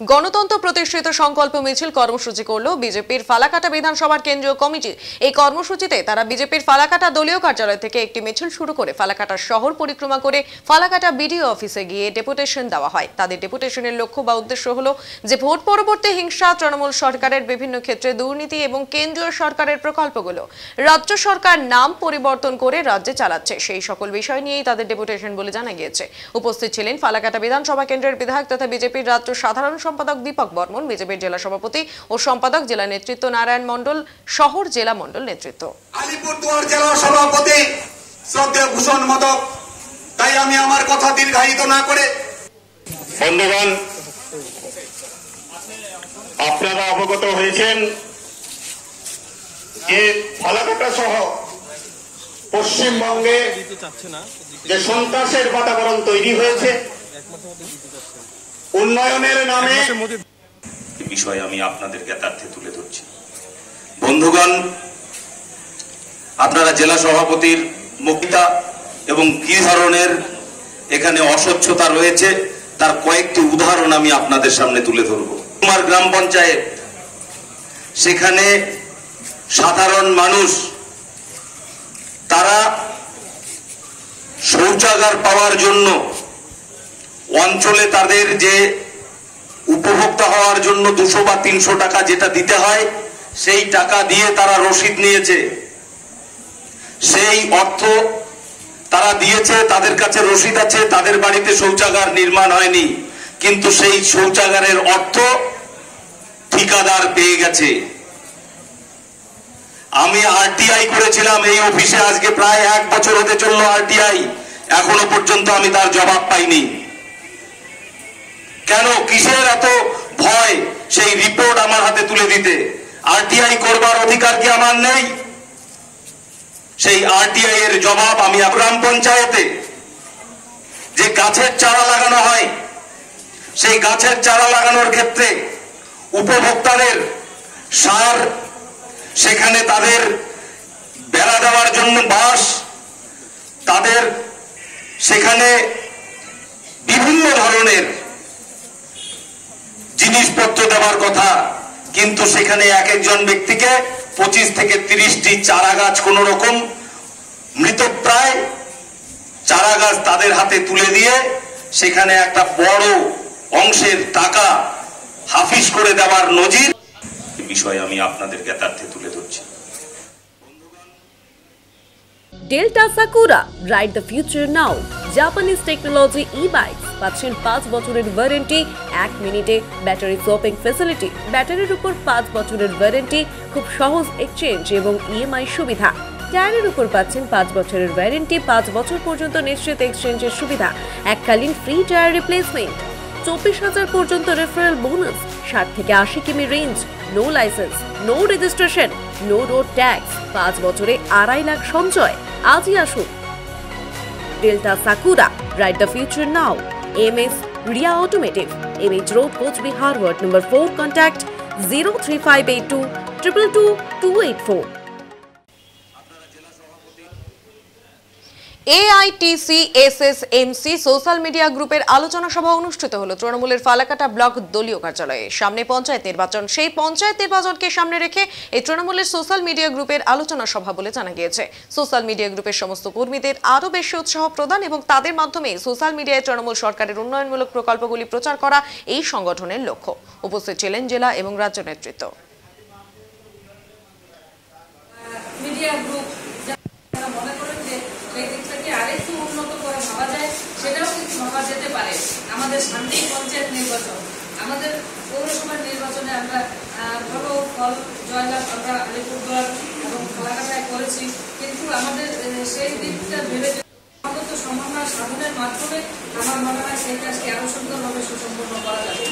গণতন্ত্র প্রতিষ্ঠিত সংকল্প মিছিল কর্মসূচি করল বিজেপির ফালাকাটা বিধানসভার কেন্দ্রীয় কমিটি। এই কর্মসূচিতে তারা বিজেপির ফালাকাটা দলীয় কার্যালয় থেকে একটি মিছিল শুরু করে ফালাকাটা শহর পরিক্রমা করে ফালাকাটা বিডিও অফিসে গিয়ে ডেপুটেশন দেওয়া হয়। তাদের ডেপুটেশনের লক্ষ্য বা উদ্দেশ্য হলো যে ভোট পরবর্তী হিংসা, তৃণমূল সরকারের বিভিন্ন ক্ষেত্রে দুর্নীতি এবং কেন্দ্রীয় সরকারের প্রকল্পগুলো। রাজ্য সরকার নাম পরিবর্তন করে রাজ্যে চালাচ্ছে। সেই সকল বিষয় নিয়েই তাদের ডেপুটেশন বলে জানা গিয়েছে। উপস্থিত ছিলেন ফালাকাটা বিধানসভা কেন্দ্রের বিধায়ক তথা বিজেপির রাজ্য সাধারণ সম্পাদক দীপক বর্মন বিজেপির জেলা সভাপতি ও সম্পাদক জেলা নেতৃত্ব নারায়ণ মণ্ডল শহর জেলা মণ্ডল নেতৃত্ব। আলিপুরদুয়ার জেলা সভাপতি শ্রদ্ধেয় ভূষণ মদক তাই আমি আমার কথা দীর্ঘায়িত না করে বন্ধুগণ আপনারা অবগত হয়েছেন যে ফালাকাটা সহ পশ্চিমবঙ্গে যে সন্ত্রাসের বাতাবরণ তৈরি হয়েছে উন্নয়নের নামে বিষয় আমি আপনাদের জ্ঞাতার্থে তুলে ধরছি। বন্ধুগণ আপনারা জেলা সভাপতির মুখিতা এবং কি ধরনের এখানে অস্বচ্ছতা রয়েছে তার কয়েকটি উদাহরণ আমি আপনাদের সামনে তুলে ধরব। তোমার গ্রাম পঞ্চায়েত সেখানে সাধারণ মানুষ তারা শৌচাগার পাওয়ার জন্য অঞ্চলে তাদের যে উপভোক্তা হওয়ার জন্য দুশো বা তিনশো টাকা যেটা দিতে হয়, সেই টাকা দিয়ে তারা রসিদ নিয়েছে। সেই অর্থ তারা দিয়েছে, তাদের কাছে রসিদ আছে, তাদের বাড়িতে শৌচাগার নির্মাণ হয়নি। কিন্তু সেই শৌচাগারের অর্থ ঠিকাদার পেয়ে গেছে। আমি আরটিআই করেছিলাম, এই অফিসে আজকে প্রায় এক বছর হতে চলল আরটিআই। এখনও পর্যন্ত আমি তার জবাব পাইনি। কেন কিসের এত ভয় সেই রিপোর্ট আমার হাতে তুলে দিতে? আরটিআই করবার অধিকার কি আমার নেই? সেই আরটিআই এর জবাব আমি গ্রাম পঞ্চায়েতে। যে গাছের চারা লাগানো হয়, সেই গাছের চারা লাগানোর ক্ষেত্রে উপভোক্তাদের সার, সেখানে তাদের বেড়া দেওয়ার জন্য বাস তাদের সেখানে বিভিন্ন ধরনের জিনিসপত্র দেওয়ার কথা। কিন্তু সেখানে এক একজন ব্যক্তিকে পঁচিশ থেকে তিরিশটি চারা গাছ কোন রকম মৃতপ্রায় চারা গাছ তাদের হাতে তুলে দিয়ে সেখানে একটা বড় অংশের টাকা হাফিস করে দেওয়ার নজির। বিষয় আমি আপনাদের জ্ঞাতার্থে তুলে ধরছি। Delta Sakura ride the future now. Japanese technology e bikes পাচ্ছেন পাঁচ বছরের ওয়ারেন্টি এক মিনিটে ব্যাটারি সোপিং ফেসিলিটি ব্যাটারির উপর পাঁচ বছরের ওয়ারেন্টি খুব সহজ এক্সচেঞ্জ এবং ইএমআই সুবিধা। টায়ারের উপর পাচ্ছেন পাঁচ বছরের ওয়ারেন্টি পাঁচ বছর পর্যন্ত নিশ্চিত এক্সচেঞ্জের সুবিধা। এককালীন ফ্রি টায়ার রিপ্লেসমেন্ট চব্বিশ হাজার পর্যন্ত রেফারেল বোনাস ষাট থেকে আশি কিমি range no license no registration no road tax পাঁচ বছরে আড়াই লাখ সঞ্চয়। আজই আসুন Delta Sakura. Write the future now. AMS Ria Automotive. Image Road, Coach Bihar, number 4. Contact 03582 222 AITC, SSMC, social media গ্রুপের আলোচনা সভা অনুষ্ঠিত হলো। তৃণমূলের ফালাকাটা ব্লক দলীয় কার্যালয়ে। সামনে পঞ্চায়েত নির্বাচন। সেই পঞ্চায়েত নির্বাচনকে সামনে রেখে এই তৃণমূলের সোশ্যাল মিডিয়া গ্রুপের আলোচনা সভা বলে জানা গিয়েছে। সোশ্যাল মিডিয়া গ্রুপের সমস্ত কর্মীদের আরও বেশি উৎসাহ প্রদান এবং তাদের মাধ্যমে সোশ্যাল মিডিয়ায় তৃণমূল সরকারের উন্নয়নমূলক প্রকল্পগুলি প্রচার করা এই সংগঠনের লক্ষ্য। উপস্থিত ছিলেন জেলা এবং রাজ্য নেতৃত্ব। মিডিয়া গ্রুপ ভাবা যায়, সেটাও কিন্তু ভাবা যেতে পারে। আমাদের শান্তি পঞ্চায়েত নির্বাচন, আমাদের পৌরসভার নির্বাচনে আমরা ভালো ফল, জয়লাভ আমরা আলিপুরদুয়ার এবং কলাকাতায় করেছি। কিন্তু আমাদের সেই দিকটা ভেবে সমস্ত সম্ভাবনা সাধনের মাধ্যমে আমার মনে হয় সেই কাজকে আরও সুন্দরভাবে সুসম্পন্ন করা যাবে।